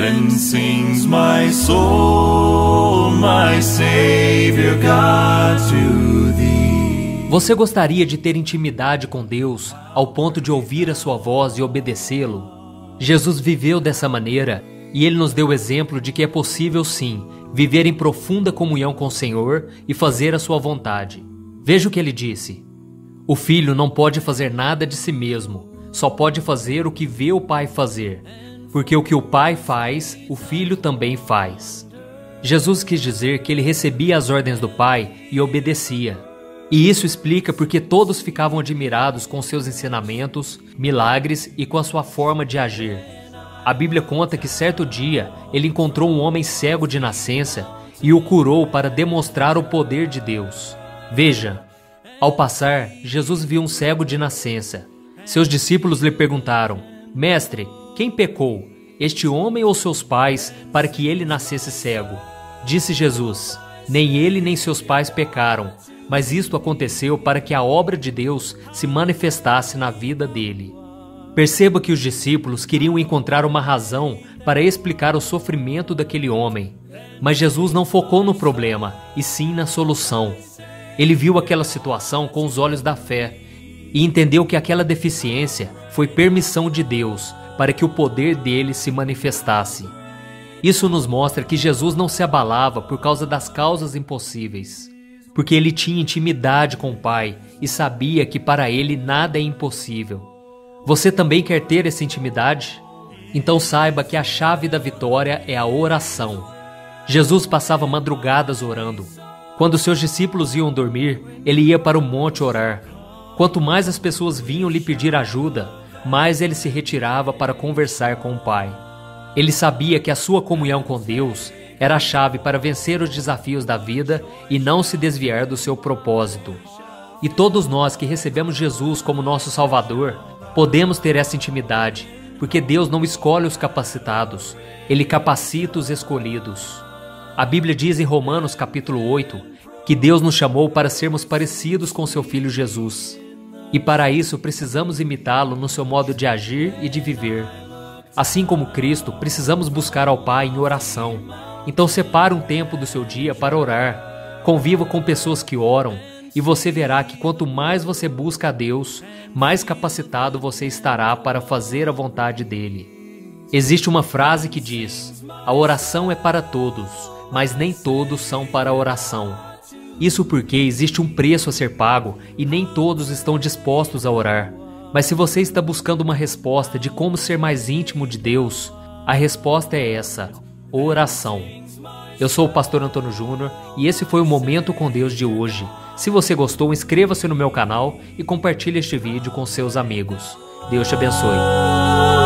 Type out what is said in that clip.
Then sings my soul, my Savior God, to thee. Você gostaria de ter intimidade com Deus ao ponto de ouvir a sua voz e obedecê-lo? Jesus viveu dessa maneira e ele nos deu o exemplo de que é possível sim viver em profunda comunhão com o Senhor e fazer a sua vontade. Veja o que ele disse: O filho não pode fazer nada de si mesmo, só pode fazer o que vê o pai fazer, porque o que o pai faz, o filho também faz. Jesus quis dizer que ele recebia as ordens do pai e obedecia. E isso explica porque todos ficavam admirados com seus ensinamentos, milagres e com a sua forma de agir. A Bíblia conta que certo dia ele encontrou um homem cego de nascença e o curou para demonstrar o poder de Deus. Veja, ao passar, Jesus viu um cego de nascença. Seus discípulos lhe perguntaram: Mestre, quem pecou, este homem ou seus pais, para que ele nascesse cego? Disse Jesus: Nem ele nem seus pais pecaram, mas isto aconteceu para que a obra de Deus se manifestasse na vida dele. Perceba que os discípulos queriam encontrar uma razão para explicar o sofrimento daquele homem, mas Jesus não focou no problema, e sim na solução. Ele viu aquela situação com os olhos da fé e entendeu que aquela deficiência foi permissão de Deus para que o poder dele se manifestasse. Isso nos mostra que Jesus não se abalava por causa das causas impossíveis, porque ele tinha intimidade com o Pai e sabia que para ele nada é impossível. Você também quer ter essa intimidade? Então saiba que a chave da vitória é a oração. Jesus passava madrugadas orando. Quando seus discípulos iam dormir, ele ia para o monte orar. Quanto mais as pessoas vinham lhe pedir ajuda, mais ele se retirava para conversar com o Pai. Ele sabia que a sua comunhão com Deus era a chave para vencer os desafios da vida e não se desviar do seu propósito. E todos nós que recebemos Jesus como nosso Salvador Podemos ter essa intimidade, porque Deus não escolhe os capacitados, ele capacita os escolhidos. A Bíblia diz em Romanos capítulo 8 que Deus nos chamou para sermos parecidos com seu filho Jesus. E para isso precisamos imitá-lo no seu modo de agir e de viver. Assim como Cristo, precisamos buscar ao Pai em oração. Então separe um tempo do seu dia para orar. Conviva com pessoas que oram, e você verá que quanto mais você busca a Deus, mais capacitado você estará para fazer a vontade dele. Existe uma frase que diz: A oração é para todos, mas nem todos são para a oração. Isso porque existe um preço a ser pago e nem todos estão dispostos a orar. Mas se você está buscando uma resposta de como ser mais íntimo de Deus, a resposta é essa: oração. Eu sou o pastor Antônio Júnior e esse foi o Momento com Deus de hoje. Se você gostou, inscreva-se no meu canal e compartilhe este vídeo com seus amigos. Deus te abençoe.